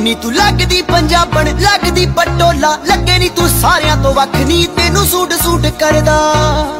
ਨੀ ਤੂੰ ਲੱਗਦੀ ਪੰਜਾਬਣ, ਲੱਗਦੀ ਪਟੋਲਾ, ਲੱਗੇ ਨੀ ਤੂੰ ਸਾਰਿਆਂ ਤੋਂ ਵੱਖ, ਨੀ ਤੈਨੂੰ ਸੂਟ ਸੂਟ ਕਰਦਾ।